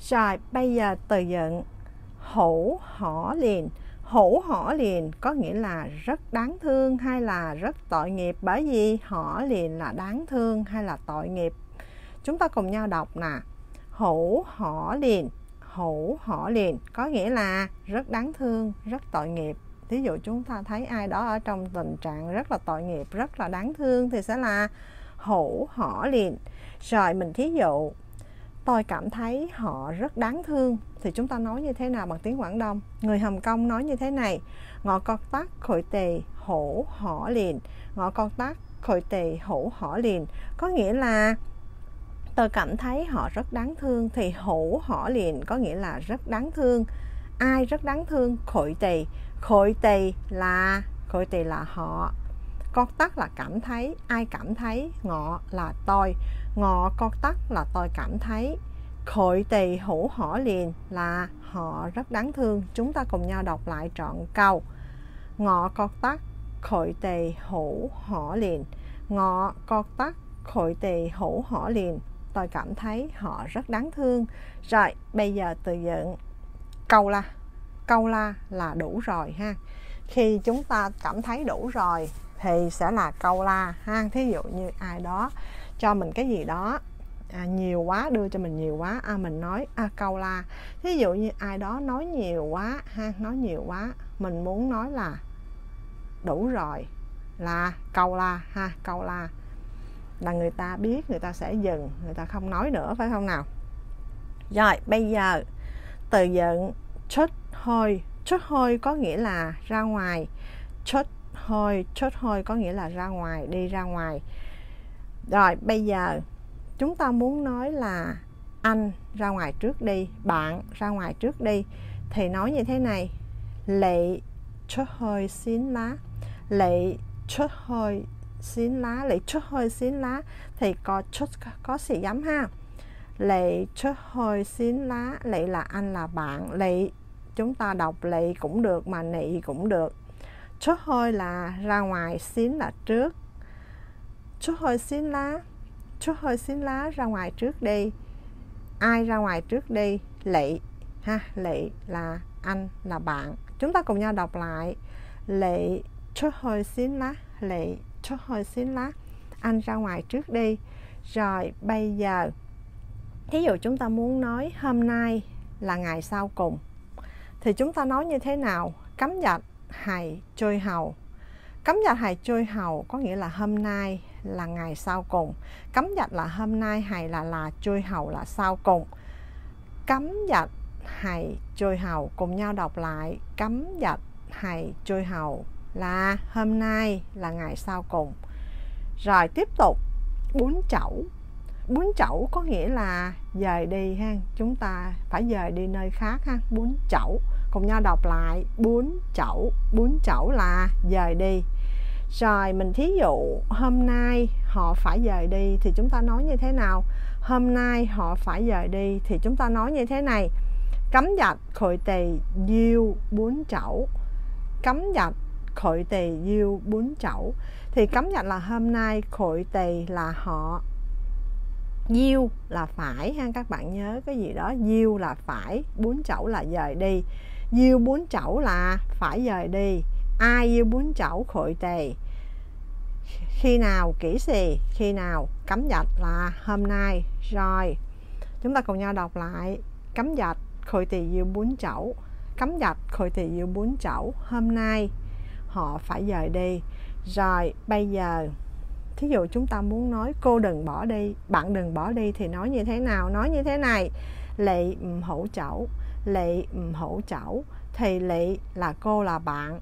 Rồi, bây giờ từ vựng. Hữu hỏ liền. Hữu hỏ liền có nghĩa là rất đáng thương hay là rất tội nghiệp, bởi vì hỏ liền là đáng thương hay là tội nghiệp. Chúng ta cùng nhau đọc nè. Hữu hỏ liền. Hữu hỏ liền có nghĩa là rất đáng thương, rất tội nghiệp. Ví dụ chúng ta thấy ai đó ở trong tình trạng rất là tội nghiệp, rất là đáng thương thì sẽ là hữu hỏ liền. Rồi mình thí dụ tôi cảm thấy họ rất đáng thương. Thì chúng ta nói như thế nào bằng tiếng Quảng Đông? Người Hồng Kông nói như thế này, ngọ con tắc khởi tề hổ họ liền. Ngọ con tắc khởi tề hổ họ liền. Có nghĩa là tôi cảm thấy họ rất đáng thương. Thì hổ họ liền có nghĩa là rất đáng thương. Ai rất đáng thương? Khởi tề. Khởi tề là, khởi tề là họ con tắc là cảm thấy, ai cảm thấy? Ngọ là tôi. Ngọ con tắc là tôi cảm thấy. Khội tỳ hữu họ liền là họ rất đáng thương. Chúng ta cùng nhau đọc lại trọn câu. Ngọ con tắc, khội tỳ hữu họ liền. Ngọ con tắc, khội tỳ hữu họ liền. Tôi cảm thấy họ rất đáng thương. Rồi, bây giờ từ dựng câu la. Câu la là đủ rồi ha. Khi chúng ta cảm thấy đủ rồi thì sẽ là câu la ha. Thí dụ như ai đó cho mình cái gì đó à, nhiều quá đưa cho mình nhiều quá à, mình nói à, câu la. Thí dụ như ai đó nói nhiều quá ha nói nhiều quá mình muốn nói là đủ rồi là câu la ha câu la. Là người ta biết người ta sẽ dừng người ta không nói nữa phải không nào? Rồi bây giờ từ dựng chút hơi chút hơi có nghĩa là ra ngoài. Chút hơi chốt hơi có nghĩa là ra ngoài, đi ra ngoài. Rồi, bây giờ chúng ta muốn nói là anh ra ngoài trước đi, bạn ra ngoài trước đi. Thì nói như thế này, lệ chốt hơi xín lá, lệ chốt hơi xín lá, lệ chốt hơi xín lá thì có chốt, có xì gắm ha. Lệ chốt hơi xín lá, lệ là anh là bạn, lệ chúng ta đọc lệ cũng được mà nị cũng được chú hơi là ra ngoài xín là trước. Chú hơi xin lá chú hơi xin lá ra ngoài trước đi. Ai ra ngoài trước đi? Lệ ha lệ là anh, là bạn. Chúng ta cùng nhau đọc lại. Lệ chú hơi xín lá. Lệ chú hơi xín lá. Anh ra ngoài trước đi. Rồi, bây giờ, thí dụ chúng ta muốn nói hôm nay là ngày sau cùng, thì chúng ta nói như thế nào? Cấm dạch hài trôi hầu. Cấm dạch hài trôi hầu có nghĩa là hôm nay là ngày sau cùng. Cấm dạch là hôm nay hay là là trôi hầu là sau cùng. Cấm dạch hài trôi hầu cùng nhau đọc lại. Cấm dạch hài trôi hầu là hôm nay là ngày sau cùng. Rồi tiếp tục, bún chậu bún chậu có nghĩa là dời đi ha. Chúng ta phải dời đi nơi khác ha. Bún chậu cùng nhau đọc lại. Bún chậu bún chậu là dời đi. Rồi mình thí dụ hôm nay họ phải dời đi thì chúng ta nói như thế nào? Hôm nay họ phải dời đi thì chúng ta nói như thế này. Cấm dạch khởi tỳ diêu bún chậu cấm dạch khởi tỳ diêu bún chậu thì cấm dạch là hôm nay khởi tỳ là họ. Diêu là phải ha, các bạn nhớ cái gì đó? Diêu là phải bún chậu là dời đi diêu bốn chẩu là phải rời đi. Ai yêu bốn chảo khội tề? Khi nào kỹ xì, khi nào cấm dạch là hôm nay. Rồi, chúng ta cùng nhau đọc lại. Cấm dạch khôi tỳ yêu bốn chảo cấm dạch khôi tỳ yêu bốn chảo hôm nay, họ phải rời đi. Rồi, bây giờ, thí dụ chúng ta muốn nói, cô đừng bỏ đi, bạn đừng bỏ đi, thì nói như thế nào? Nói như thế này, lệ hỗ chẩu lệ hỗ chảo, thì lệ là cô là bạn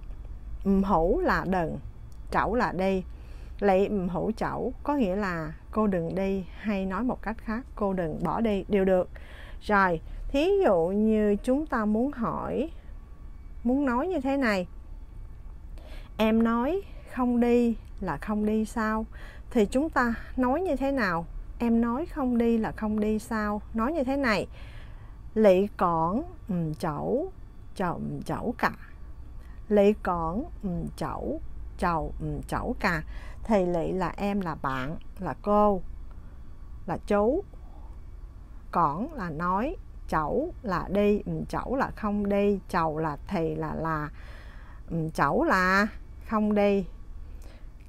hữu là đừng chẩu là đi. Lệ hữu chẩu có nghĩa là cô đừng đi hay nói một cách khác, cô đừng bỏ đi, đều được. Rồi, thí dụ như chúng ta muốn hỏi, muốn nói như thế này. Em nói không đi là không đi sao? Thì chúng ta nói như thế nào? Em nói không đi là không đi sao? Nói như thế này lị cỏn chẩu chậu chẩu cả lị còn chậu chầu chậu cả. thì lị là em, là bạn, là cô, là chú. Còn là nói, chẩu là đi chẩu là không đi. Chầu là thì là là chẩu là không đi.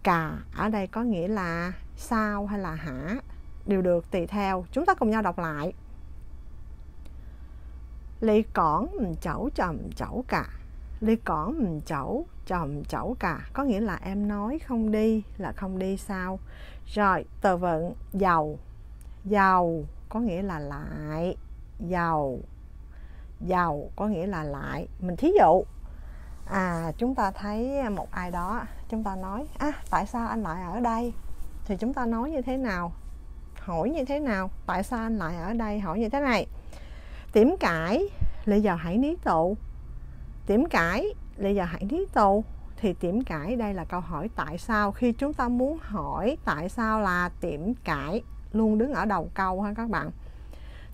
Cà ở đây có nghĩa là sao hay là hả? Đều được, tùy theo. Chúng ta cùng nhau đọc lại. Lý cỏn chẩu chầm chẩu cả Lý cỏn chẩu chầm chẩu cả Có nghĩa là em nói không đi là không đi sao? Rồi, từ vựng giàu Giàu có nghĩa là lại. Giàu Giàu có nghĩa là lại. Mình thí dụ. À chúng ta thấy một ai đó, Chúng ta nói À tại sao anh lại ở đây? Thì chúng ta nói như thế nào? Hỏi như thế nào? Tại sao anh lại ở đây? Hỏi như thế này. Tiểm cãi Lý giờ hãy ní tụ Tiểm cãi Lý giờ hãy ní tụ Thì tiểm cãi đây là câu hỏi tại sao? Khi chúng ta muốn hỏi tại sao là tiểm cãi, Luôn đứng ở đầu câu ha các bạn.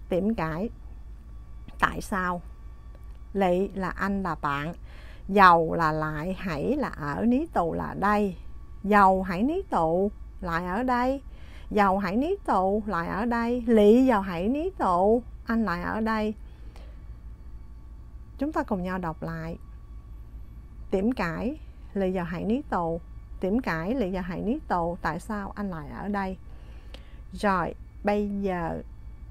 Tiểm cãi, Tại sao? Lị là anh là bạn, Giàu là lại, hãy là ở ní tụ là đây. Giàu hãy ní tụ lại ở đây. Giàu hãy ní tụ lại ở đây. Lị giàu hãy ní tụ anh lại ở đây. Chúng ta cùng nhau đọc lại. Tiểm cãi lý do hãy ní tù tiểm cãi lý do hãy ní tù tại sao anh lại ở đây? Rồi bây giờ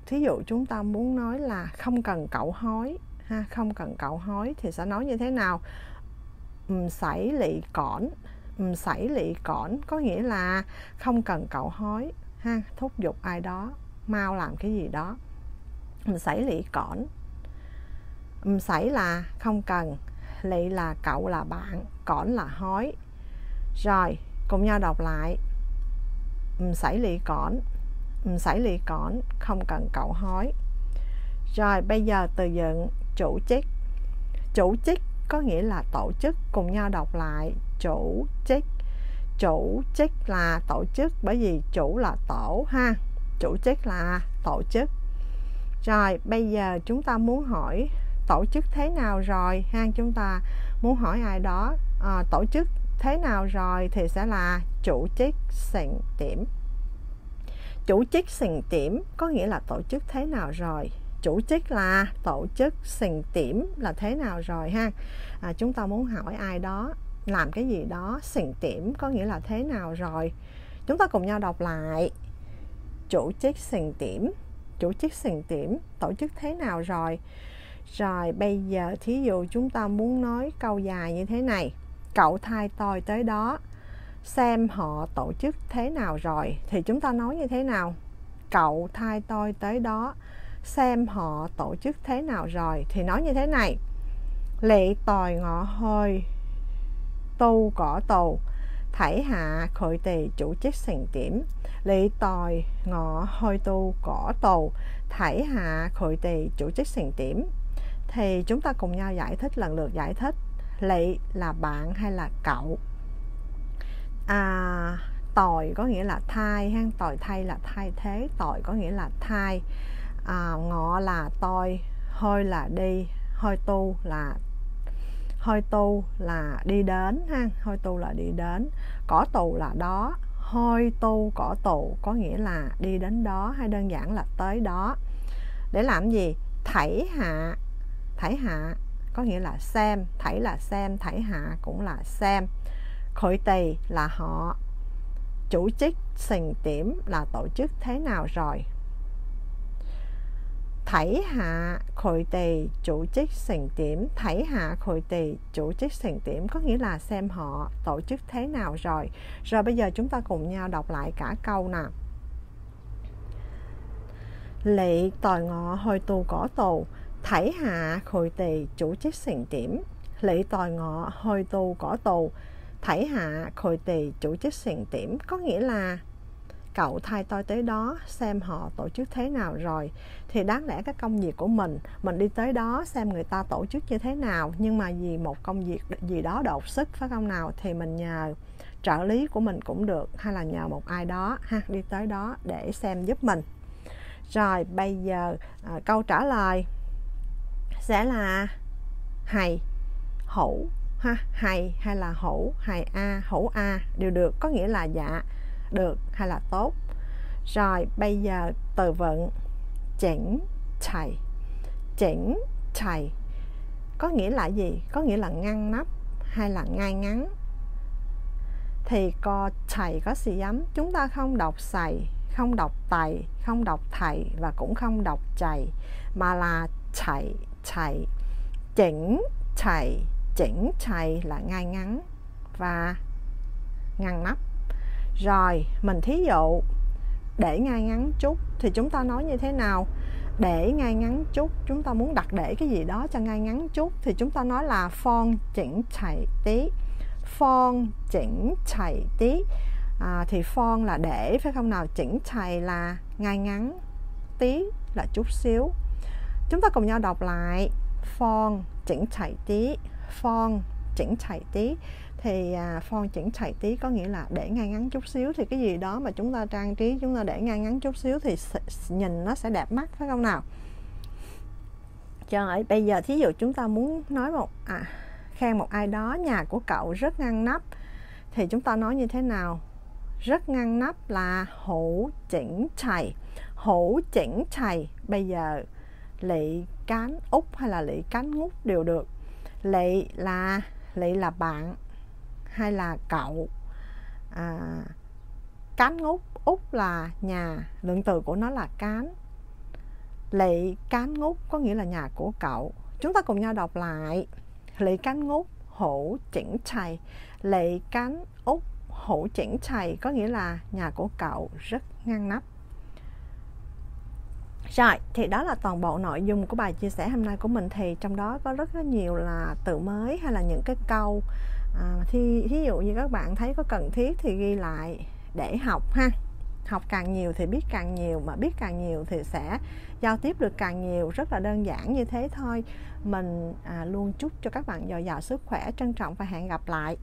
thí dụ chúng ta muốn nói là không cần cậu hói ha không cần cậu hói thì sẽ nói như thế nào? Um, sảy lị cỏn. Um, sảy lị cỏn có nghĩa là không cần cậu hói ha thúc giục ai đó mau làm cái gì đó mình xảy lị cỏn. Mình xảy là không cần, lị là cậu là bạn, cỏn là hói. Rồi, cùng nhau đọc lại. Mình xảy lị cỏn, mình xảy lị cỏn, không cần cậu hói. Rồi, bây giờ từ dựng, chủ trích. Chủ trích có nghĩa là tổ chức, cùng nhau đọc lại. Chủ trích chủ trích là tổ chức, bởi vì chủ là tổ ha. Chủ trích là tổ chức rồi bây giờ chúng ta muốn hỏi tổ chức thế nào rồi? Ha chúng ta muốn hỏi ai đó. À, tổ chức thế nào rồi thì sẽ là chủ chức sành điểm chủ chức sành điểm có nghĩa là tổ chức thế nào rồi? Chủ chức là tổ chức sành điểm là thế nào rồi ha? À, chúng ta muốn hỏi ai đó làm cái gì đó sành điểm có nghĩa là thế nào rồi? Chúng ta cùng nhau đọc lại. Chủ chức sành điểm chủ chức sàn điểm tổ chức thế nào rồi? Rồi bây giờ thí dụ chúng ta muốn nói câu dài như thế này. Cậu thay tôi tới đó, xem họ tổ chức thế nào rồi. Thì chúng ta nói như thế nào? Cậu thay tôi tới đó, xem họ tổ chức thế nào rồi. Thì nói như thế này. Lệ tòi ngọ hơi tu cỏ tù. 睇下佢哋組織成點，你代我去到嗰度睇下佢哋組織成點，thì hạ khởi chủ chức điểm ngọ hơi tu hạ khởi chủ chức điểm thì chúng ta cùng nhau giải thích lần lượt giải thích lị là bạn hay là cậu? À, tòi có nghĩa là thai ha. Tòi thay là thay thế tòi có nghĩa là thai. À, ngọ là tôi hơi là đi hơi tu là hơi tu là đi đến ha. Hơi tu là đi đến. Cỏ tù là đó. Hơi tu cỏ tù có nghĩa là đi đến đó hay đơn giản là tới đó. Để làm gì? Thảy hạ. Thảy hạ có nghĩa là xem. Thảy là xem. Thảy hạ cũng là xem. Khởi tỳ là họ. Chủ chức, sình tiểm là tổ chức thế nào rồi? Thảy hạ khởi tỳ chủ chức sình điểm thảy hạ khởi tỳ chủ chức sình điểm có nghĩa là xem họ tổ chức thế nào rồi. Rồi bây giờ chúng ta cùng nhau đọc lại cả câu nào lệ tòi ngọ hồi tù cỏ tù. Thấy hạ khôi tỳ chủ chức sành điểm lễ tòi ngọ hồi tù cỏ tù. Thấy hạ khôi tỳ chủ chức sành điểm có nghĩa là cậu thay tôi tới đó xem họ tổ chức thế nào rồi. Thì đáng lẽ cái công việc của mình mình đi tới đó xem người ta tổ chức như thế nào. Nhưng mà vì một công việc gì đó đột sức phải không nào? Thì mình nhờ trợ lý của mình cũng được hay là nhờ một ai đó ha đi tới đó để xem giúp mình. Rồi bây giờ à, câu trả lời sẽ là hầy hữu ha hầy hay là hữu hầy a hữu a đều được. Có nghĩa là dạ được hay là tốt. Rồi, bây giờ từ vựng. Chỉnh chảy chỉnh, chày. Có nghĩa là gì? Có nghĩa là ngăn nắp hay là ngay ngắn? Thì co, chày có xì dám chúng ta không đọc xài không đọc tày, không đọc thầy và cũng không đọc chày, mà là chày chày. Chỉnh chày. Chỉnh, chày là ngay ngắn và ngăn nắp rồi mình thí dụ để ngay ngắn chút thì chúng ta nói như thế nào? Để ngay ngắn chút chúng ta muốn đặt để cái gì đó cho ngay ngắn chút thì chúng ta nói là phong chỉnh chạy tí. Phong chỉnh chạy tí. À, thì phong là để phải không nào? Chỉnh chạy là ngay ngắn tí là chút xíu. Chúng ta cùng nhau đọc lại. Phong chỉnh chạy tí. Phong chỉnh chạy tí thì à, phong chỉnh chạy tí có nghĩa là để ngay ngắn chút xíu thì cái gì đó mà chúng ta trang trí chúng ta để ngay ngắn chút xíu thì nhìn nó sẽ đẹp mắt phải không nào? Trời bây giờ thí dụ chúng ta muốn nói một à, khen một ai đó nhà của cậu rất ngăn nắp thì chúng ta nói như thế nào? Rất ngăn nắp là hủ chỉnh chày hủ chỉnh chày. Bây giờ lị cán út hay là lị cán ngút đều được. Lị là lị là bạn hay là cậu à, cán ngút út là nhà lượng từ của nó là cán. Lị cán ngút có nghĩa là nhà của cậu. Chúng ta cùng nhau đọc lại. Lị cán ngút hổ chỉnh chày. Lị cán út hổ chỉnh chày có nghĩa là nhà của cậu. Rất ngăn nắp. Rồi, thì đó là toàn bộ nội dung của bài chia sẻ hôm nay của mình. Thì trong đó có rất là nhiều là từ mới hay là những cái câu à, thì ví dụ như các bạn thấy có cần thiết thì ghi lại để học ha. Học càng nhiều thì biết càng nhiều mà biết càng nhiều thì sẽ giao tiếp được càng nhiều. Rất là đơn giản như thế thôi. Mình à, luôn chúc cho các bạn dồi dào sức khỏe trân trọng và hẹn gặp lại.